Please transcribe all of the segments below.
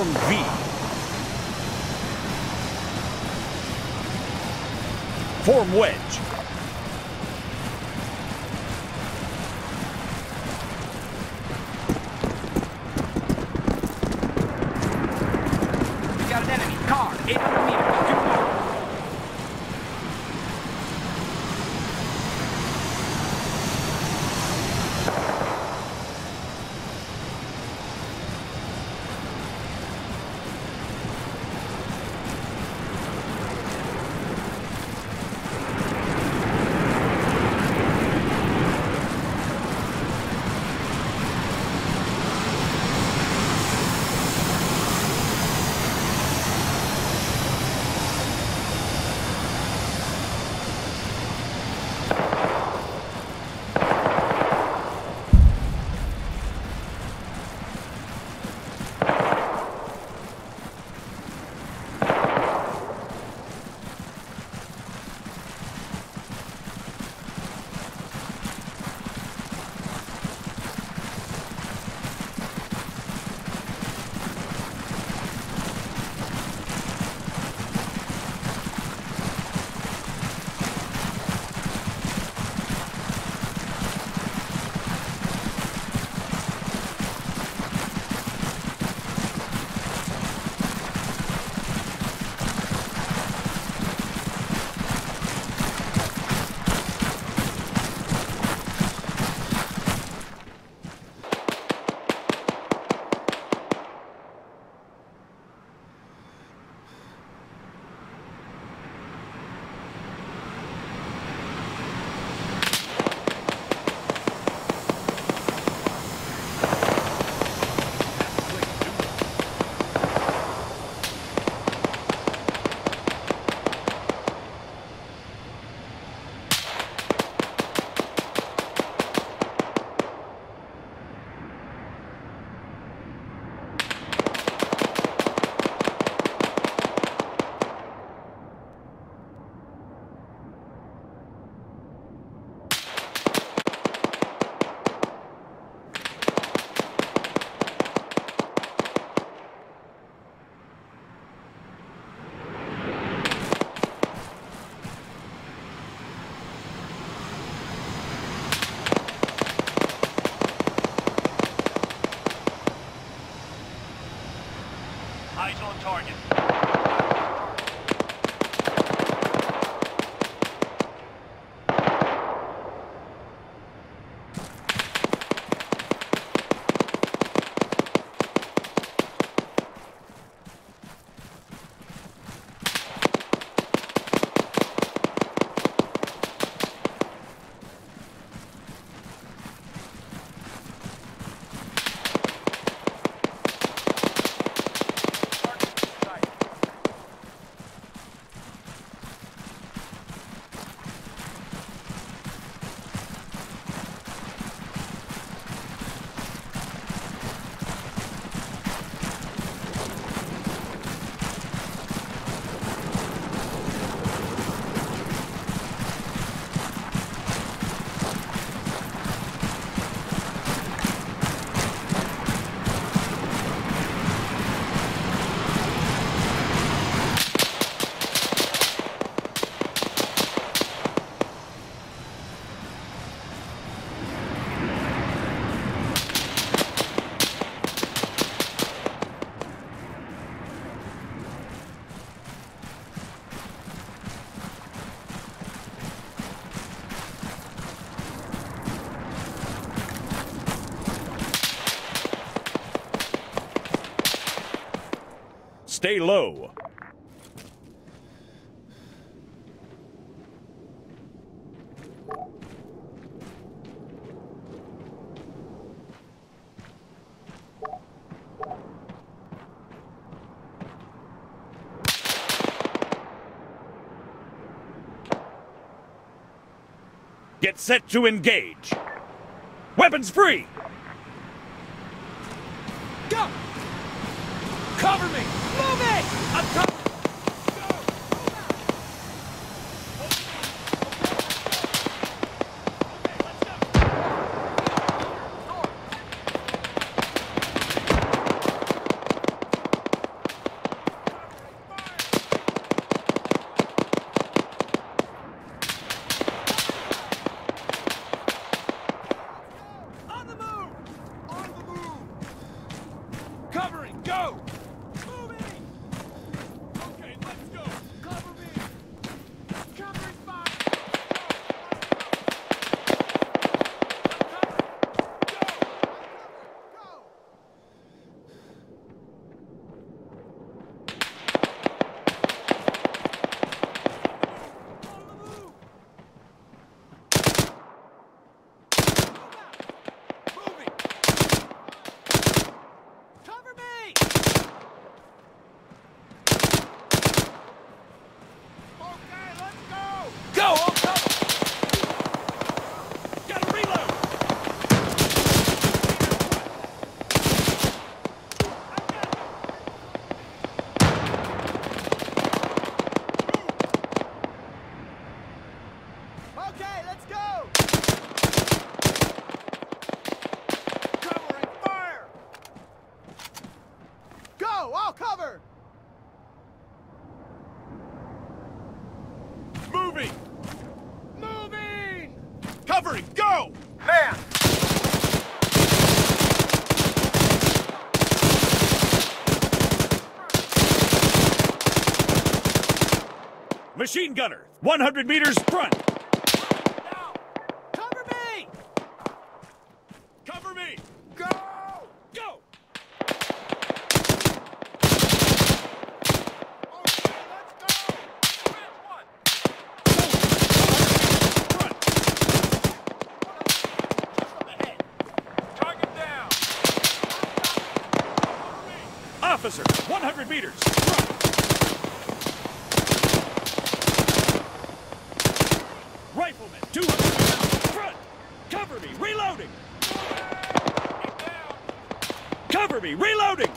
Form V. Form wedge. Stay low. Get set to engage. Weapons free! Go! Cover me! I'll cover! Moving! Moving! Covering! Go! Man! Machine gunner, 100 meters front! Kirby. Reloading!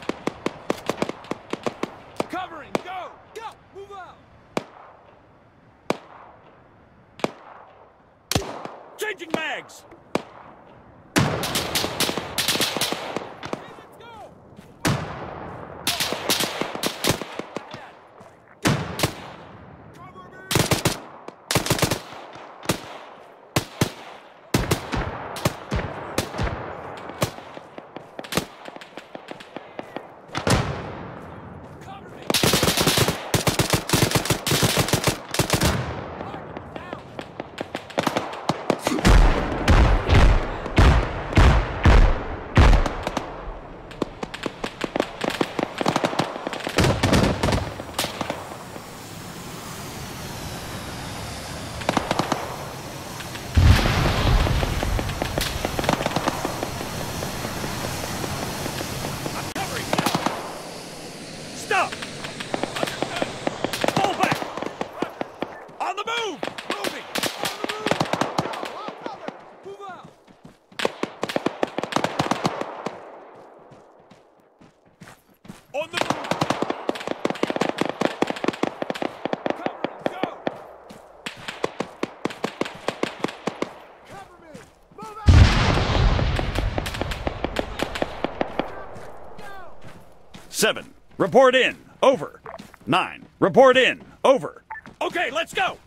Seven, report in. Over. Nine, report in. Over. Okay, let's go!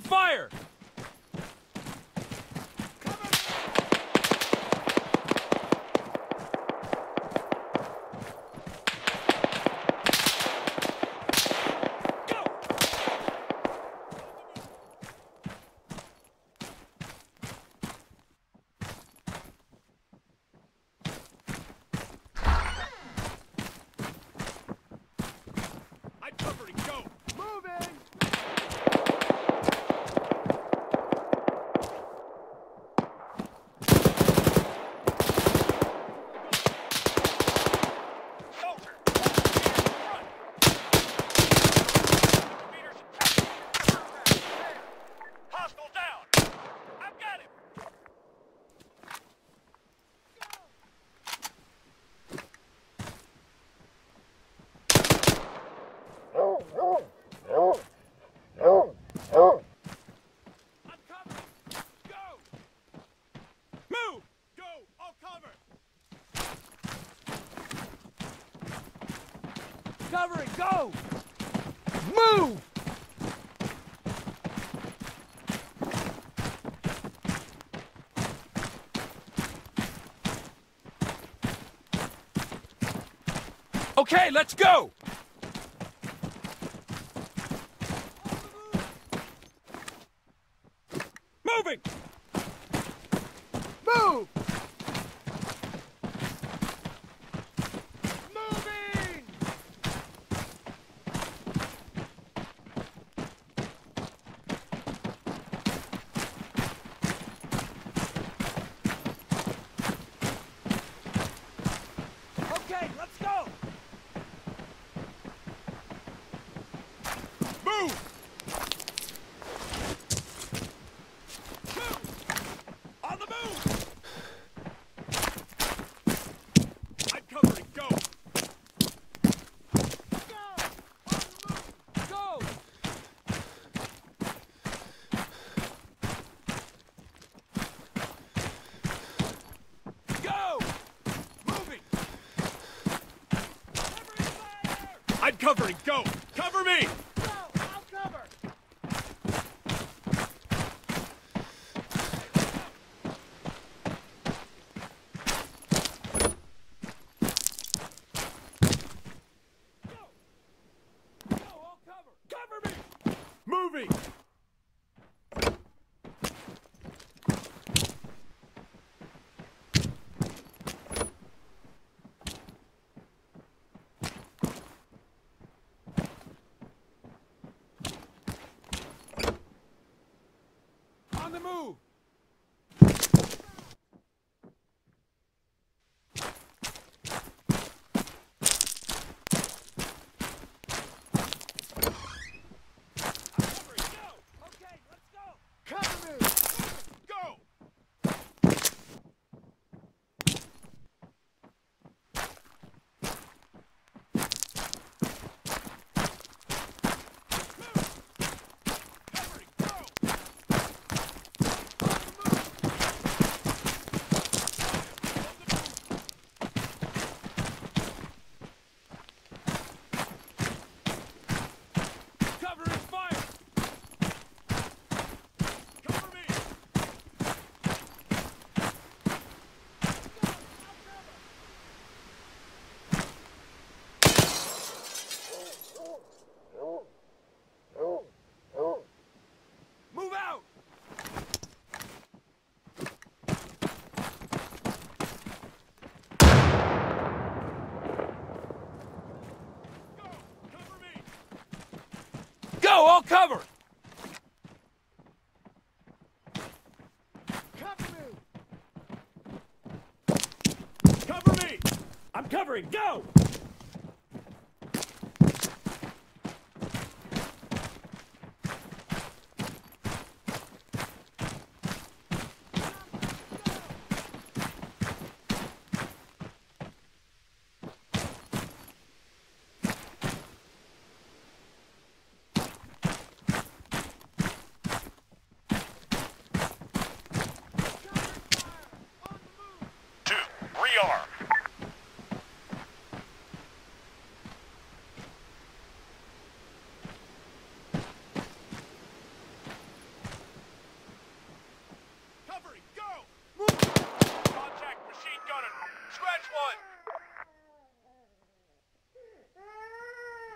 fire! Go! Move! Okay, let's go! Moving! covering! Go! Cover me! cover! Cover me! Cover me! I'm covering, go!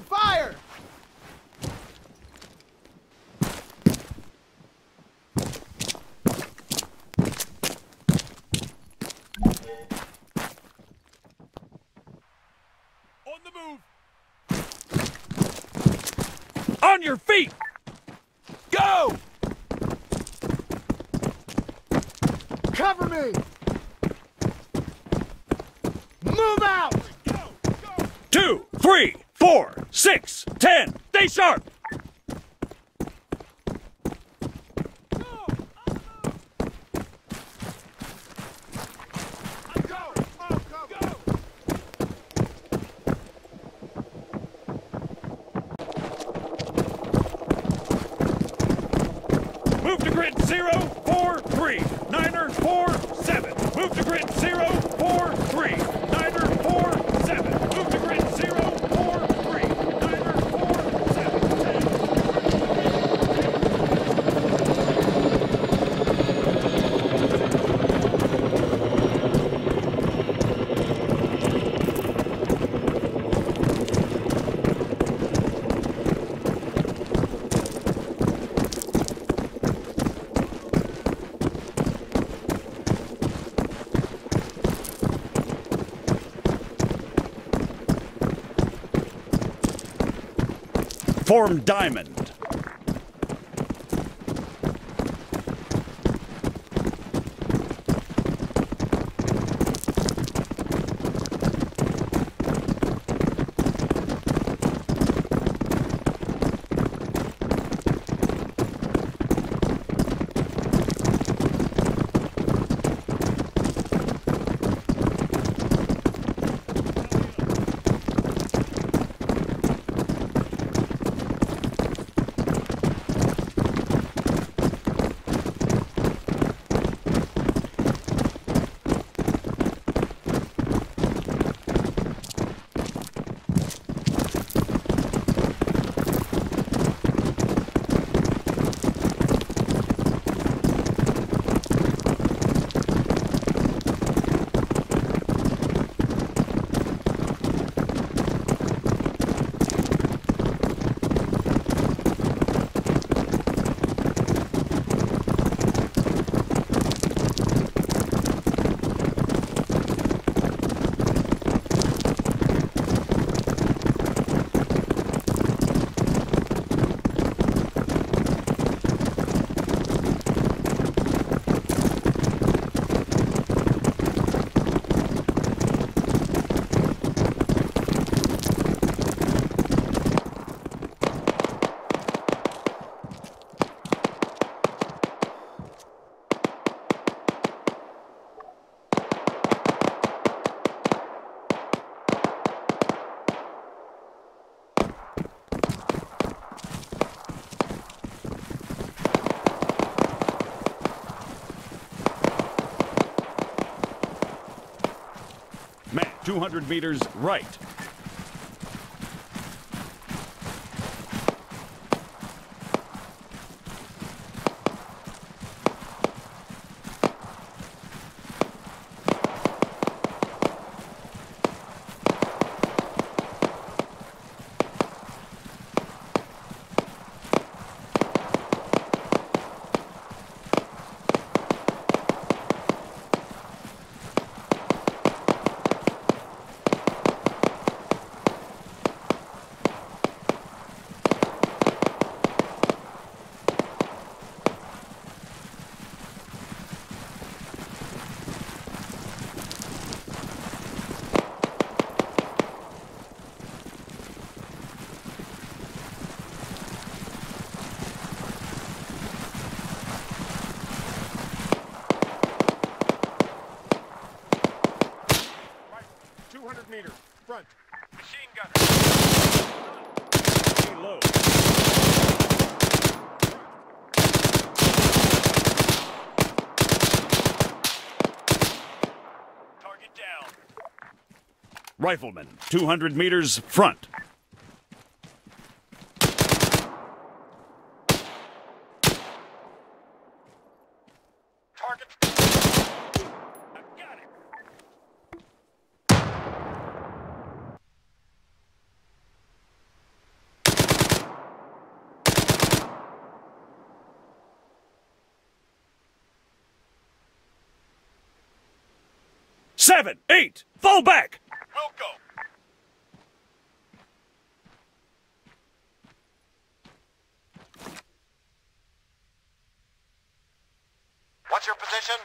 firing! Fire! On the move! On your feet! Go! Cover me! Move out! Two, three, four, six, ten. Stay sharp! Form diamond. Man, 200 meters right 200 meters, front. Machine gunner. Reload. Target down. Rifleman, 200 meters front. Seven, eight, fall back. We'll. What's your position?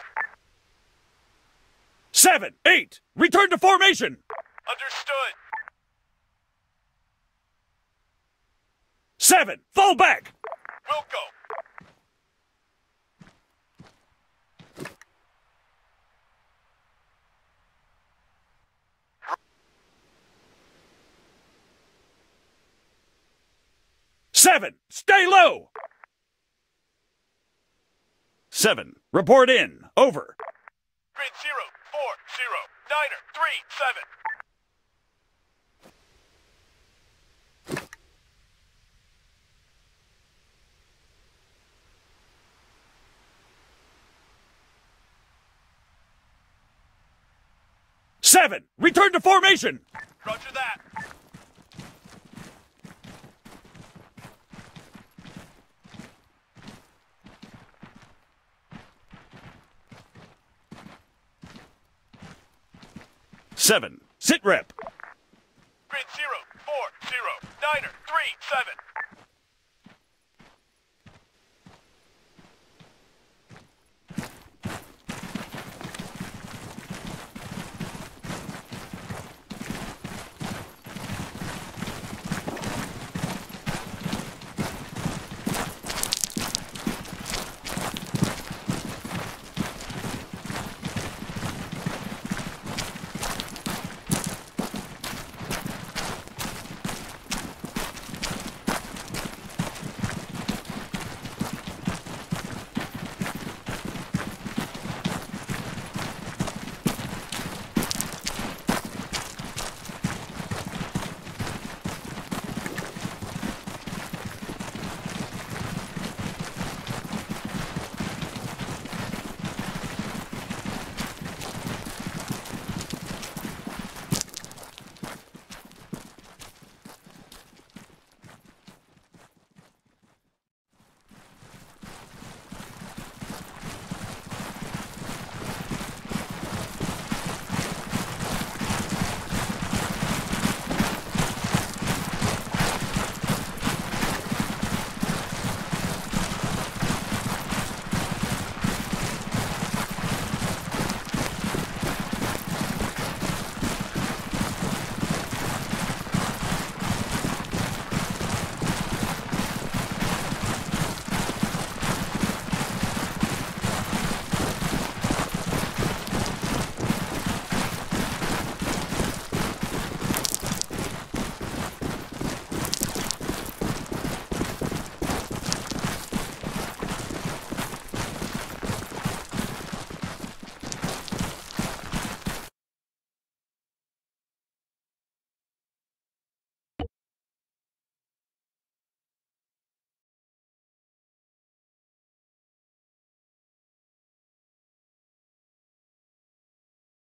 Seven, eight, return to formation. Understood. Seven, fall back. We'll go. Seven, stay low. seven. Report in. Over. Grid zero, four, zero. Niner, three, seven. Seven. Return to formation. Roger that. Seven. Sit rep. Grid zero, four, zero. Niner, three, seven.